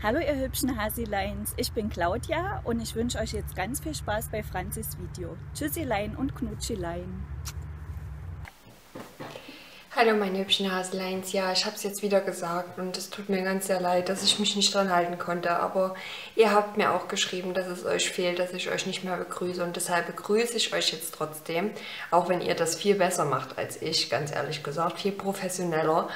Hallo ihr hübschen Hasileins, ich bin Claudia und ich wünsche euch jetzt ganz viel Spaß bei Franzis Video. Tschüssilein und Knutschilein. Hallo meine hübschen Haseleins, ja ich habe es jetzt wieder gesagt und es tut mir ganz sehr leid, dass ich mich nicht dran halten konnte, aber ihr habt mir auch geschrieben, dass es euch fehlt, dass ich euch nicht mehr begrüße und deshalb begrüße ich euch jetzt trotzdem, auch wenn ihr das viel besser macht als ich, ganz ehrlich gesagt, viel professioneller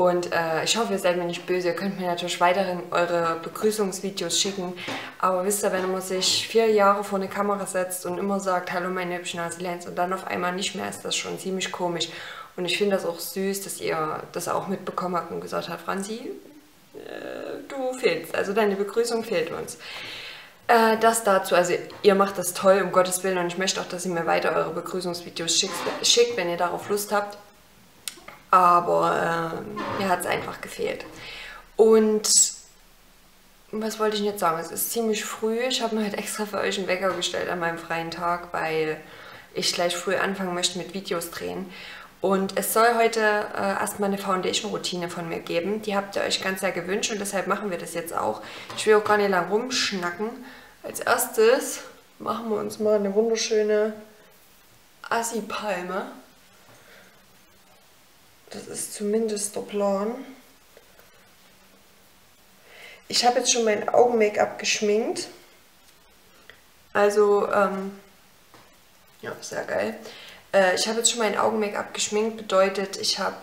und äh, ich hoffe, ihr seid mir nicht böse. Ihr könnt mir natürlich weiterhin eure Begrüßungsvideos schicken. Aber wisst ihr, wenn man sich vier Jahre vor eine Kamera setzt und immer sagt, hallo meine hübschen Haselens und dann auf einmal nicht mehr, ist das schon ziemlich komisch. Und ich finde das auch süß, dass ihr das auch mitbekommen habt und gesagt habt, Franzi, äh, du fehlst. Also deine Begrüßung fehlt uns. Äh, das dazu, also ihr macht das toll, um Gottes Willen. Und ich möchte auch, dass ihr mir weiter eure Begrüßungsvideos schickt, schickt wenn ihr darauf Lust habt aber äh, mir hat es einfach gefehlt. Und was wollte ich jetzt sagen? Es ist ziemlich früh. Ich habe mir halt extra für euch einen Wecker gestellt an meinem freien Tag, weil ich gleich früh anfangen möchte mit Videos drehen. Und es soll heute äh, erstmal eine Foundation-Routine von mir geben. Die habt ihr euch ganz sehr gewünscht und deshalb machen wir das jetzt auch. Ich will auch gar nicht lang rumschnacken. Als erstes machen wir uns mal eine wunderschöne Assi-Palme. Das ist zumindest der Plan. Ich habe jetzt schon mein Augen-Make-up geschminkt. Also, ähm, ja, sehr geil. Äh, ich habe jetzt schon mein Augen-Make-up geschminkt, bedeutet, ich habe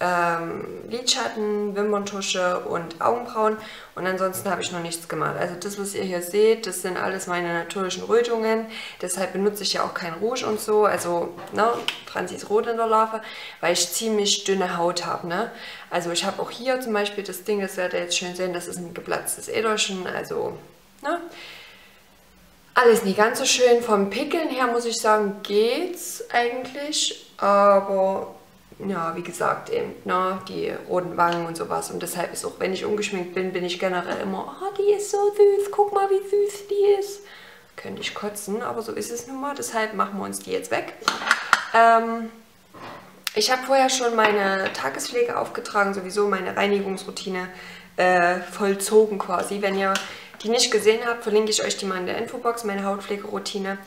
ähm, Lidschatten, Wimperntusche und Augenbrauen und ansonsten habe ich noch nichts gemacht. Also das, was ihr hier seht, das sind alles meine natürlichen Rötungen, deshalb benutze ich ja auch kein Rouge und so, also ne, Franzis Rot in der Larve, weil ich ziemlich dünne Haut habe. Ne? Also ich habe auch hier zum Beispiel das Ding, das werdet ihr jetzt schön sehen, das ist ein geplatztes Äderchen, also ne? alles nicht ganz so schön. Vom Pickeln her muss ich sagen, geht's eigentlich, aber ja, wie gesagt, eben, ne, die roten Wangen und sowas. Und deshalb ist auch, wenn ich ungeschminkt bin, bin ich generell immer, oh, die ist so süß, guck mal, wie süß die ist. Könnte ich kotzen, aber so ist es nun mal. Deshalb machen wir uns die jetzt weg. Ähm, ich habe vorher schon meine Tagespflege aufgetragen, sowieso meine Reinigungsroutine äh, vollzogen quasi. Wenn ihr die nicht gesehen habt, verlinke ich euch die mal in der Infobox, meine Hautpflegeroutine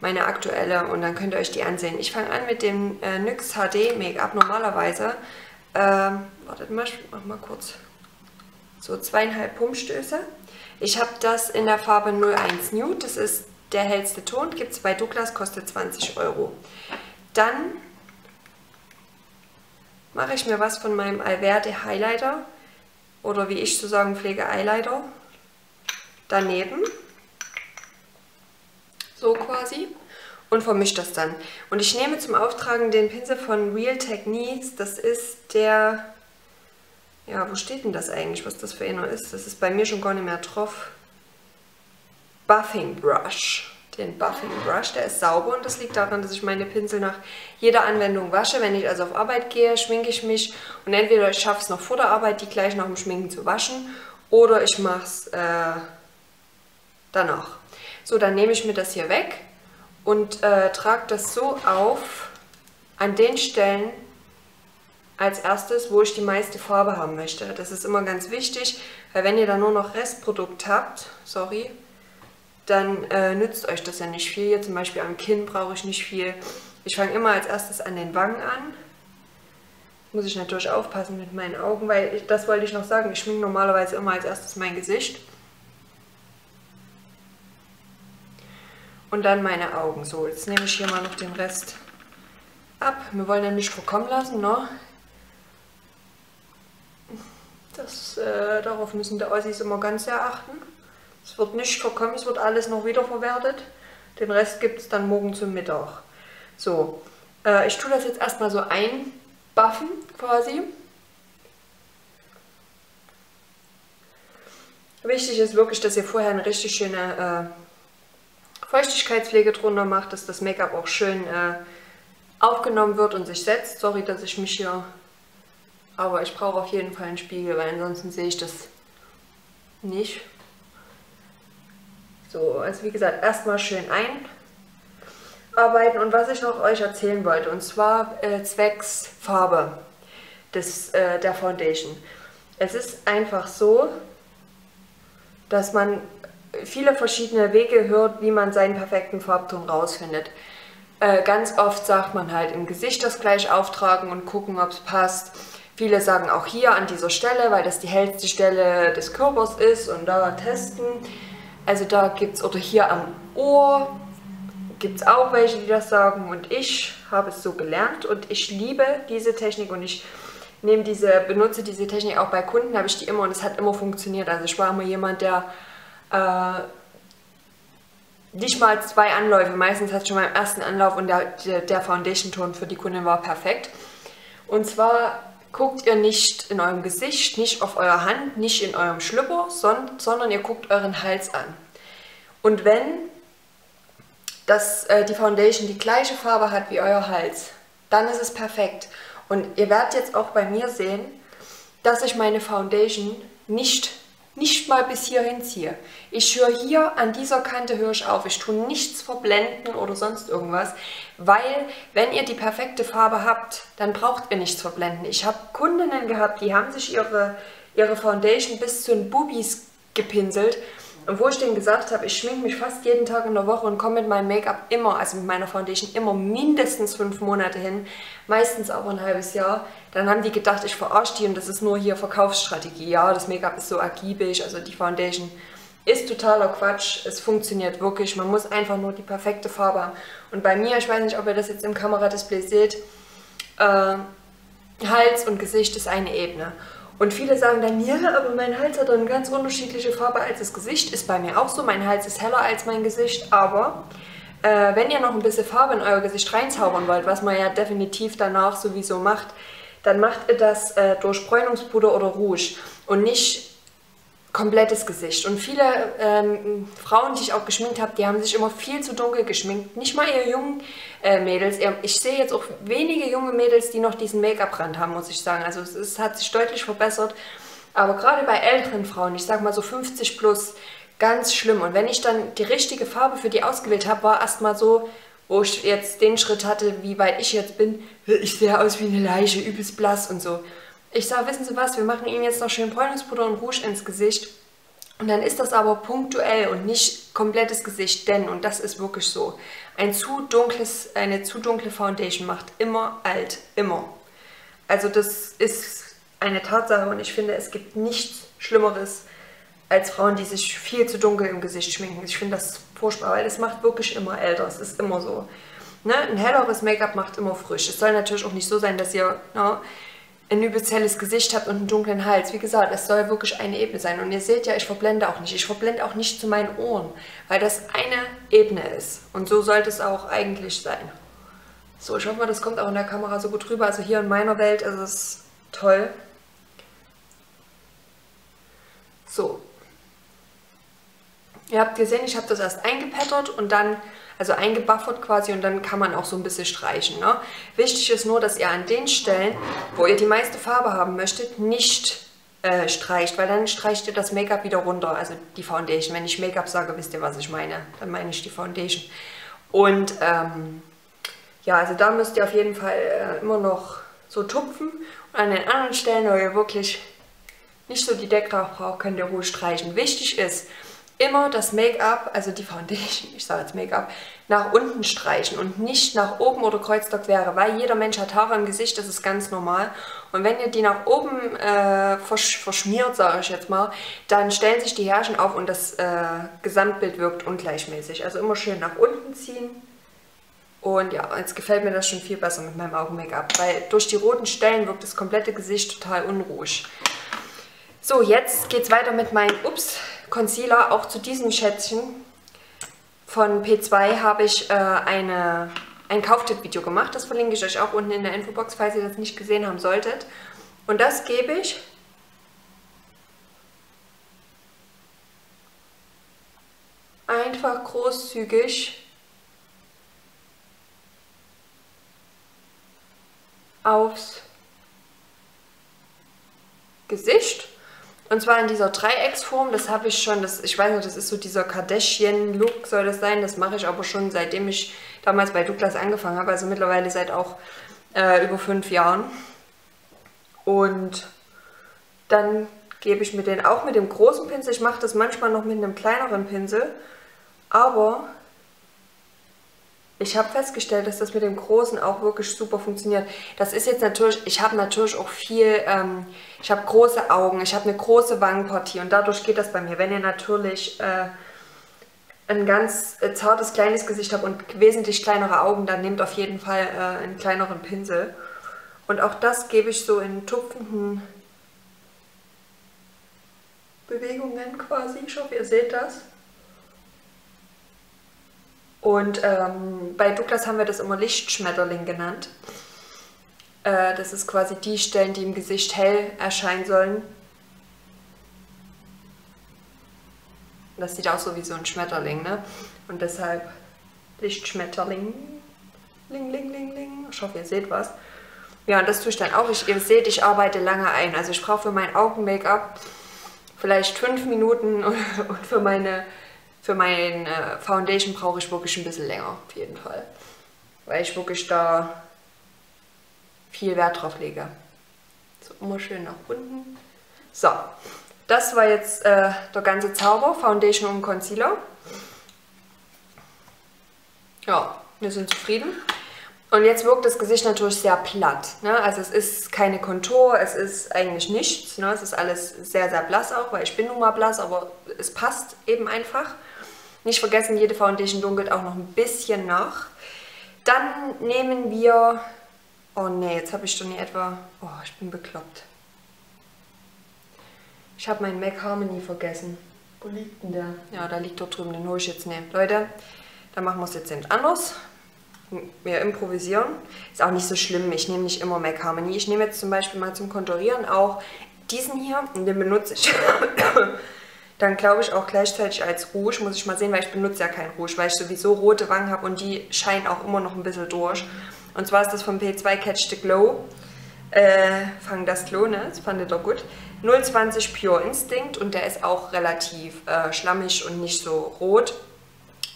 meine aktuelle und dann könnt ihr euch die ansehen. Ich fange an mit dem äh, NYX HD Make-up normalerweise. Ähm, wartet mal, ich mach mal kurz so zweieinhalb Pumpstöße. Ich habe das in der Farbe 01 Nude, das ist der hellste Ton, gibt es bei Douglas, kostet 20 Euro. Dann mache ich mir was von meinem Alverde Highlighter oder wie ich zu sagen pflege Eyeliner daneben so quasi, und vermische das dann. Und ich nehme zum Auftragen den Pinsel von Real Techniques, das ist der, ja, wo steht denn das eigentlich, was das für einer ist? Das ist bei mir schon gar nicht mehr drauf. Buffing Brush. Den Buffing Brush, der ist sauber und das liegt daran, dass ich meine Pinsel nach jeder Anwendung wasche. Wenn ich also auf Arbeit gehe, schminke ich mich und entweder ich schaffe es noch vor der Arbeit, die gleich nach dem Schminken zu waschen oder ich mache es äh, danach. So, dann nehme ich mir das hier weg und äh, trage das so auf an den Stellen als erstes, wo ich die meiste Farbe haben möchte. Das ist immer ganz wichtig, weil wenn ihr dann nur noch Restprodukt habt, sorry, dann äh, nützt euch das ja nicht viel. Hier zum Beispiel am Kinn brauche ich nicht viel. Ich fange immer als erstes an den Wangen an. Muss ich natürlich aufpassen mit meinen Augen, weil ich, das wollte ich noch sagen, ich schminke normalerweise immer als erstes mein Gesicht. Und dann meine Augen. So, jetzt nehme ich hier mal noch den Rest ab. Wir wollen nicht verkommen lassen, ne? Das, äh, darauf müssen die Ossis immer ganz sehr achten. Es wird nicht verkommen, es wird alles noch wiederverwertet. Den Rest gibt es dann morgen zum Mittag. So, äh, ich tue das jetzt erstmal so einbuffen quasi. Wichtig ist wirklich, dass ihr vorher eine richtig schöne äh, Feuchtigkeitspflege drunter macht, dass das Make-up auch schön äh, aufgenommen wird und sich setzt. Sorry, dass ich mich hier... Aber ich brauche auf jeden Fall einen Spiegel, weil ansonsten sehe ich das nicht. So, also wie gesagt, erstmal schön einarbeiten. Und was ich noch euch erzählen wollte, und zwar äh, zwecks Farbe des, äh, der Foundation. Es ist einfach so, dass man viele verschiedene Wege hört, wie man seinen perfekten Farbton rausfindet. Äh, ganz oft sagt man halt im Gesicht das gleich auftragen und gucken, ob es passt. Viele sagen auch hier an dieser Stelle, weil das die hellste Stelle des Körpers ist und da testen. Also da gibt es, oder hier am Ohr gibt es auch welche, die das sagen und ich habe es so gelernt und ich liebe diese Technik und ich nehme diese, benutze diese Technik auch bei Kunden, habe ich die immer und es hat immer funktioniert. Also ich war immer jemand, der äh, nicht mal zwei Anläufe, meistens hat schon beim ersten Anlauf und der, der, Foundation-Ton für die Kundin war perfekt. Und zwar guckt ihr nicht in eurem Gesicht, nicht auf eurer Hand, nicht in eurem Schlüpper, sondern, sondern ihr guckt euren Hals an. Und wenn das, äh, die Foundation die gleiche Farbe hat wie euer Hals, dann ist es perfekt. Und ihr werdet jetzt auch bei mir sehen, dass ich meine Foundation nicht nicht mal bis hierhin ziehe. Ich höre hier an dieser Kante höre ich auf. Ich tue nichts verblenden oder sonst irgendwas, weil wenn ihr die perfekte Farbe habt, dann braucht ihr nichts verblenden. Ich habe Kundinnen gehabt, die haben sich ihre, ihre Foundation bis zu den Bubis gepinselt und wo ich denen gesagt habe, ich schminke mich fast jeden Tag in der Woche und komme mit meinem Make-up immer, also mit meiner Foundation immer mindestens fünf Monate hin, meistens auch ein halbes Jahr, dann haben die gedacht, ich verarsche die und das ist nur hier Verkaufsstrategie. Ja, das Make-up ist so ergiebig, also die Foundation ist totaler Quatsch. Es funktioniert wirklich. Man muss einfach nur die perfekte Farbe haben. Und bei mir, ich weiß nicht, ob ihr das jetzt im Kameradisplay seht, äh, Hals und Gesicht ist eine Ebene. Und viele sagen dann, ja, aber mein Hals hat eine ganz unterschiedliche Farbe als das Gesicht. Ist bei mir auch so. Mein Hals ist heller als mein Gesicht. Aber äh, wenn ihr noch ein bisschen Farbe in euer Gesicht reinzaubern wollt, was man ja definitiv danach sowieso macht, dann macht ihr das äh, durch Bräunungspuder oder Rouge und nicht komplettes Gesicht. Und viele ähm, Frauen, die ich auch geschminkt habe, die haben sich immer viel zu dunkel geschminkt. Nicht mal ihr jungen äh, Mädels. Ich sehe jetzt auch wenige junge Mädels, die noch diesen Make-up-Rand haben, muss ich sagen. Also es, es hat sich deutlich verbessert. Aber gerade bei älteren Frauen, ich sage mal so 50 plus, ganz schlimm. Und wenn ich dann die richtige Farbe für die ausgewählt habe, war erstmal so, wo ich jetzt den Schritt hatte, wie weit ich jetzt bin, ich sehe aus wie eine Leiche, übelst blass und so. Ich sage, wissen Sie was, wir machen Ihnen jetzt noch schön Bräunungspuder und Rouge ins Gesicht. Und dann ist das aber punktuell und nicht komplettes Gesicht, denn, und das ist wirklich so, ein zu dunkles, eine zu dunkle Foundation macht immer alt, immer. Also das ist eine Tatsache und ich finde, es gibt nichts Schlimmeres als Frauen, die sich viel zu dunkel im Gesicht schminken. Ich finde das furchtbar, weil es macht wirklich immer älter. Es ist immer so. Ne? Ein helleres Make-up macht immer frisch. Es soll natürlich auch nicht so sein, dass ihr ne, ein übelst helles Gesicht habt und einen dunklen Hals. Wie gesagt, es soll wirklich eine Ebene sein. Und ihr seht ja, ich verblende auch nicht. Ich verblende auch nicht zu meinen Ohren, weil das eine Ebene ist. Und so sollte es auch eigentlich sein. So, ich hoffe mal, das kommt auch in der Kamera so gut rüber. Also hier in meiner Welt ist es toll. So, Ihr habt gesehen, ich habe das erst eingepattert und dann, also eingebuffert quasi und dann kann man auch so ein bisschen streichen. Ne? Wichtig ist nur, dass ihr an den Stellen, wo ihr die meiste Farbe haben möchtet, nicht äh, streicht, weil dann streicht ihr das Make-up wieder runter, also die Foundation. Wenn ich Make-up sage, wisst ihr, was ich meine. Dann meine ich die Foundation. Und ähm, ja, also da müsst ihr auf jeden Fall äh, immer noch so tupfen. Und an den anderen Stellen, wo ihr wirklich nicht so die Deckkraft braucht, könnt ihr ruhig streichen. Wichtig ist, immer das Make-up, also die Foundation, ich sage jetzt Make-up, nach unten streichen und nicht nach oben oder Kreuzdock wäre, weil jeder Mensch hat Haare im Gesicht, das ist ganz normal. Und wenn ihr die nach oben äh, versch verschmiert, sage ich jetzt mal, dann stellen sich die Härchen auf und das äh, Gesamtbild wirkt ungleichmäßig. Also immer schön nach unten ziehen. Und ja, jetzt gefällt mir das schon viel besser mit meinem Augen-Make-up, weil durch die roten Stellen wirkt das komplette Gesicht total unruhig. So, jetzt geht es weiter mit meinem, ups, Concealer. Auch zu diesem Schätzchen von P2 habe ich äh, eine, ein Kauftipp-Video gemacht. Das verlinke ich euch auch unten in der Infobox, falls ihr das nicht gesehen haben solltet. Und das gebe ich einfach großzügig aufs Gesicht. Und zwar in dieser Dreiecksform, das habe ich schon, das, ich weiß nicht, das ist so dieser Kardashian-Look soll das sein, das mache ich aber schon seitdem ich damals bei Douglas angefangen habe, also mittlerweile seit auch äh, über fünf Jahren. Und dann gebe ich mit den, auch mit dem großen Pinsel. Ich mache das manchmal noch mit einem kleineren Pinsel. Aber ich habe festgestellt, dass das mit dem Großen auch wirklich super funktioniert. Das ist jetzt natürlich, ich habe natürlich auch viel, ähm, ich habe große Augen, ich habe eine große Wangenpartie und dadurch geht das bei mir. Wenn ihr natürlich äh, ein ganz äh, zartes, kleines Gesicht habt und wesentlich kleinere Augen, dann nehmt auf jeden Fall äh, einen kleineren Pinsel. Und auch das gebe ich so in tupfenden Bewegungen quasi. Ich hoffe, ihr seht das. Und ähm, bei Douglas haben wir das immer Lichtschmetterling genannt. Äh, das ist quasi die Stellen, die im Gesicht hell erscheinen sollen. Das sieht auch so wie so ein Schmetterling, ne? Und deshalb Lichtschmetterling. Ling, ling, ling, ling. Ich hoffe, ihr seht was. Ja, und das tue ich dann auch. Ich, ihr seht, ich arbeite lange ein. Also ich brauche für mein Augen-Make-up vielleicht fünf Minuten und für meine für meine äh, Foundation brauche ich wirklich ein bisschen länger, auf jeden Fall. Weil ich wirklich da viel Wert drauf lege. So, immer schön nach unten. So, das war jetzt äh, der ganze Zauber, Foundation und Concealer. Ja, wir sind zufrieden. Und jetzt wirkt das Gesicht natürlich sehr platt. Ne? Also es ist keine Kontur, es ist eigentlich nichts. Ne? Es ist alles sehr, sehr blass auch, weil ich bin nun mal blass, aber es passt eben einfach. Nicht vergessen, jede Foundation dunkelt auch noch ein bisschen nach. Dann nehmen wir... Oh ne, jetzt habe ich schon hier etwa... Oh, ich bin bekloppt. Ich habe meinen MAC Harmony vergessen. Wo liegt denn der? Ja, da liegt dort drüben, den hole ich jetzt nicht. Leute, dann machen wir es jetzt anders. Wir improvisieren. Ist auch nicht so schlimm, ich nehme nicht immer MAC Harmony. Ich nehme jetzt zum Beispiel mal zum Konturieren auch diesen hier und den benutze ich dann glaube ich auch gleichzeitig als Rouge, muss ich mal sehen, weil ich benutze ja kein Rouge, weil ich sowieso rote Wangen habe und die scheinen auch immer noch ein bisschen durch. Und zwar ist das vom P2 Catch the Glow. Äh, Fang das Glow, ne? Das fand ich doch gut. 020 Pure Instinct und der ist auch relativ äh, schlammig und nicht so rot.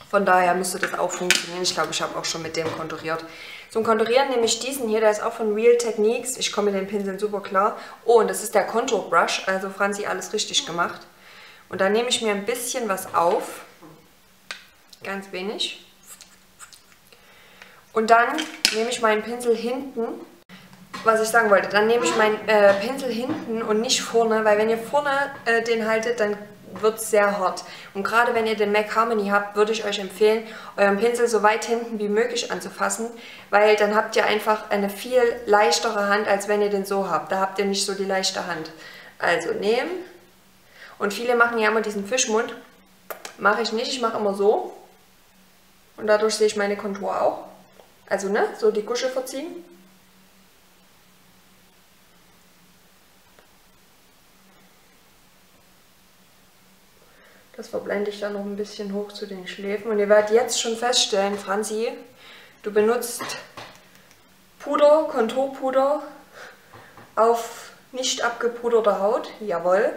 Von daher müsste das auch funktionieren. Ich glaube, ich habe auch schon mit dem konturiert. Zum Konturieren nehme ich diesen hier, der ist auch von Real Techniques. Ich komme mit den Pinseln super klar. Oh, und das ist der Contour Brush, also Franzi alles richtig gemacht. Und dann nehme ich mir ein bisschen was auf, ganz wenig. Und dann nehme ich meinen Pinsel hinten, was ich sagen wollte, dann nehme ich meinen äh, Pinsel hinten und nicht vorne, weil wenn ihr vorne äh, den haltet, dann wird es sehr hart. Und gerade wenn ihr den MAC Harmony habt, würde ich euch empfehlen, euren Pinsel so weit hinten wie möglich anzufassen, weil dann habt ihr einfach eine viel leichtere Hand, als wenn ihr den so habt. Da habt ihr nicht so die leichte Hand. Also nehmen, und viele machen ja immer diesen Fischmund. Mache ich nicht, ich mache immer so. Und dadurch sehe ich meine Kontur auch. Also ne, so die Gusche verziehen. Das verblende ich dann noch ein bisschen hoch zu den Schläfen. Und ihr werdet jetzt schon feststellen, Franzi, du benutzt Puder, Konturpuder auf nicht abgepuderter Haut. Jawohl.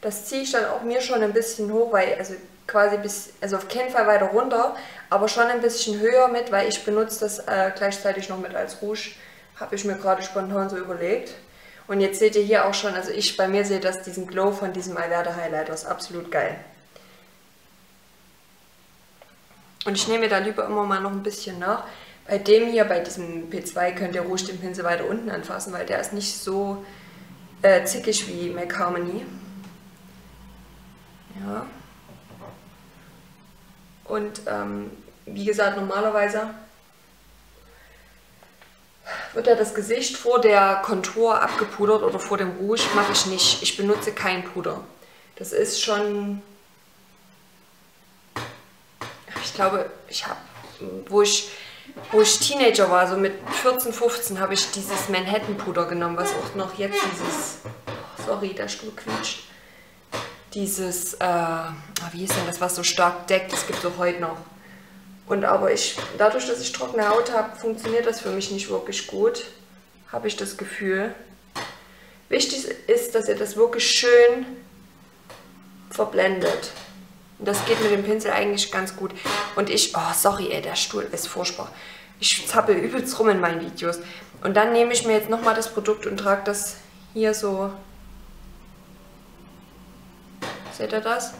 Das ziehe ich dann auch mir schon ein bisschen hoch, weil, also quasi bis, also auf keinen Fall weiter runter, aber schon ein bisschen höher mit, weil ich benutze das äh, gleichzeitig noch mit als Rouge, habe ich mir gerade spontan so überlegt. Und jetzt seht ihr hier auch schon, also ich bei mir sehe das, diesen Glow von diesem Alverde Highlighter, ist absolut geil. Und ich nehme da lieber immer mal noch ein bisschen nach. Bei dem hier, bei diesem P2, könnt ihr ruhig den Pinsel weiter unten anfassen, weil der ist nicht so äh, zickig wie MAC Harmony. Ja. Und ähm, wie gesagt, normalerweise wird ja das Gesicht vor der Kontur abgepudert oder vor dem Rouge. Mache ich nicht. Ich benutze kein Puder. Das ist schon... Ich glaube, ich habe, wo ich, wo ich Teenager war, so mit 14, 15, habe ich dieses Manhattan-Puder genommen, was auch noch jetzt dieses... Sorry, der Stuhl quietscht dieses, äh, ah, wie hieß denn das, was so stark deckt, das gibt es auch heute noch. Und aber ich, dadurch, dass ich trockene Haut habe, funktioniert das für mich nicht wirklich gut, habe ich das Gefühl. Wichtig ist, dass ihr das wirklich schön verblendet. Und das geht mit dem Pinsel eigentlich ganz gut. Und ich, oh sorry ey, der Stuhl ist furchtbar. Ich zappel übelst rum in meinen Videos. Und dann nehme ich mir jetzt nochmal das Produkt und trage das hier so Seht ihr das?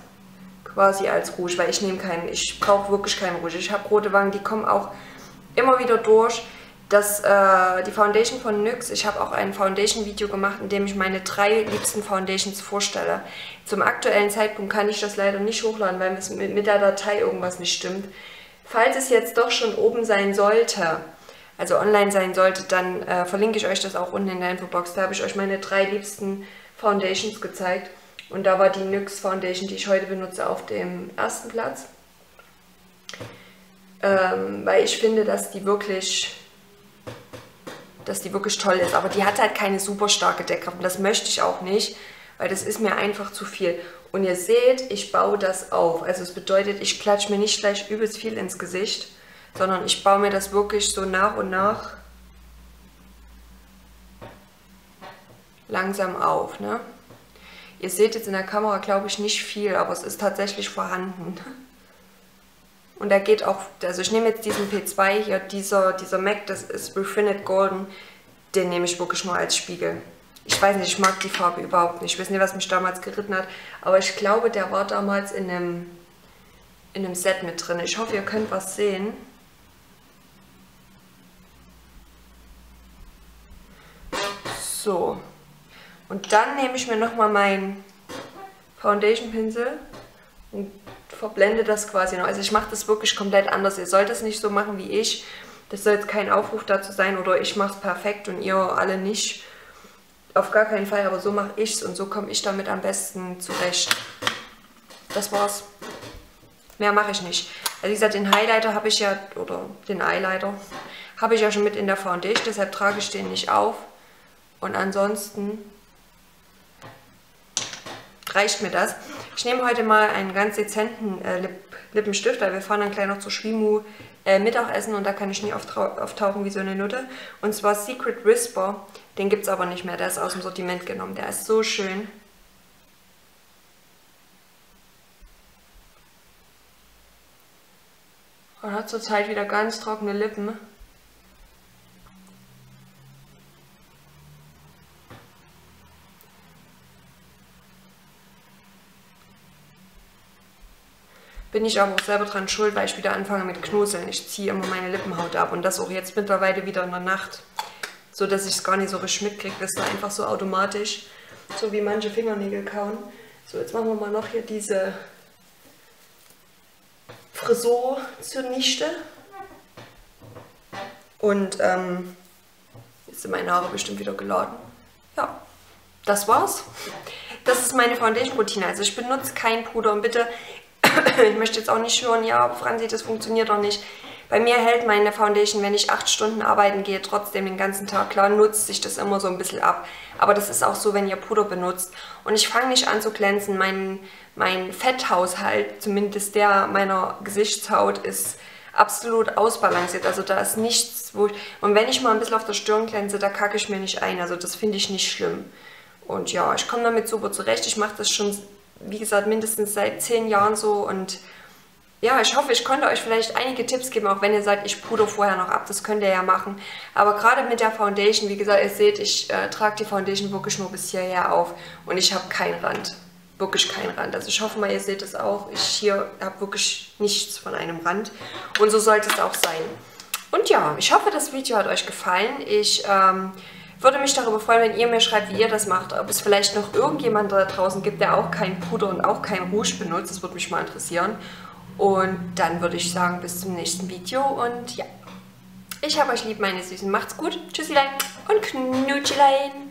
Quasi als Rouge, weil ich nehme keinen, ich brauche wirklich keinen Rouge. Ich habe rote Wangen, die kommen auch immer wieder durch. Das, äh, die Foundation von NYX, ich habe auch ein Foundation-Video gemacht, in dem ich meine drei liebsten Foundations vorstelle. Zum aktuellen Zeitpunkt kann ich das leider nicht hochladen, weil es mit, mit der Datei irgendwas nicht stimmt. Falls es jetzt doch schon oben sein sollte, also online sein sollte, dann äh, verlinke ich euch das auch unten in der Infobox. Da habe ich euch meine drei liebsten Foundations gezeigt. Und da war die NYX Foundation, die ich heute benutze, auf dem ersten Platz. Ähm, weil ich finde, dass die wirklich dass die wirklich toll ist. Aber die hat halt keine super starke Deckkraft und das möchte ich auch nicht, weil das ist mir einfach zu viel. Und ihr seht, ich baue das auf. Also es bedeutet, ich klatsche mir nicht gleich übelst viel ins Gesicht, sondern ich baue mir das wirklich so nach und nach langsam auf. Ne? Ihr seht jetzt in der Kamera, glaube ich, nicht viel, aber es ist tatsächlich vorhanden. Und er geht auch, also ich nehme jetzt diesen P2 hier, dieser, dieser MAC, das ist Refined Golden, den nehme ich wirklich nur als Spiegel. Ich weiß nicht, ich mag die Farbe überhaupt nicht. Ich weiß nicht, was mich damals geritten hat, aber ich glaube, der war damals in einem, in einem Set mit drin. Ich hoffe, ihr könnt was sehen. So. Und dann nehme ich mir nochmal meinen Foundation Pinsel und verblende das quasi noch. Also ich mache das wirklich komplett anders. Ihr sollt es nicht so machen wie ich. Das soll jetzt kein Aufruf dazu sein oder ich mache es perfekt und ihr alle nicht. Auf gar keinen Fall, aber so mache ich es und so komme ich damit am besten zurecht. Das war's. Mehr mache ich nicht. Also wie gesagt, den Highlighter habe ich ja, oder den Eyeliner, habe ich ja schon mit in der Foundation, deshalb trage ich den nicht auf. Und ansonsten reicht mir das. Ich nehme heute mal einen ganz dezenten äh, Lip Lippenstift, weil wir fahren dann gleich noch zu Schwimu äh, Mittagessen und da kann ich nie auftauchen wie so eine Nutte. Und zwar Secret Whisper. Den gibt es aber nicht mehr, der ist aus dem Sortiment genommen. Der ist so schön. Und hat zurzeit wieder ganz trockene Lippen. Bin ich aber auch selber dran schuld, weil ich wieder anfange mit Knoseln. Ich ziehe immer meine Lippenhaut ab und das auch jetzt mittlerweile wieder in der Nacht, so dass ich es gar nicht so richtig mitkriege. Das ist einfach so automatisch, so wie manche Fingernägel kauen. So, jetzt machen wir mal noch hier diese Frisur zunichte. Und ähm, jetzt sind meine Haare bestimmt wieder geladen. Ja, das war's. Das ist meine Foundation-Routine. Also ich benutze kein Puder und bitte ich möchte jetzt auch nicht hören, ja, Franzi, das funktioniert doch nicht. Bei mir hält meine Foundation, wenn ich acht Stunden arbeiten gehe, trotzdem den ganzen Tag. Klar nutzt sich das immer so ein bisschen ab. Aber das ist auch so, wenn ihr Puder benutzt. Und ich fange nicht an zu glänzen. Mein, mein Fetthaushalt, zumindest der meiner Gesichtshaut, ist absolut ausbalanciert. Also da ist nichts, wo ich... Und wenn ich mal ein bisschen auf der Stirn glänze, da kacke ich mir nicht ein. Also das finde ich nicht schlimm. Und ja, ich komme damit super zurecht. Ich mache das schon wie gesagt, mindestens seit zehn Jahren so und ja, ich hoffe, ich konnte euch vielleicht einige Tipps geben, auch wenn ihr sagt, ich puder vorher noch ab, das könnt ihr ja machen. Aber gerade mit der Foundation, wie gesagt, ihr seht, ich äh, trage die Foundation wirklich nur bis hierher auf und ich habe keinen Rand. Wirklich keinen Rand. Also ich hoffe mal, ihr seht es auch. Ich hier habe wirklich nichts von einem Rand und so sollte es auch sein. Und ja, ich hoffe, das Video hat euch gefallen. Ich ähm, würde mich darüber freuen, wenn ihr mir schreibt, wie ihr das macht. Ob es vielleicht noch irgendjemand da draußen gibt, der auch kein Puder und auch kein Rouge benutzt. Das würde mich mal interessieren. Und dann würde ich sagen, bis zum nächsten Video. Und ja, ich habe euch lieb, meine Süßen. Macht's gut. Tschüssilein und Knutschilein.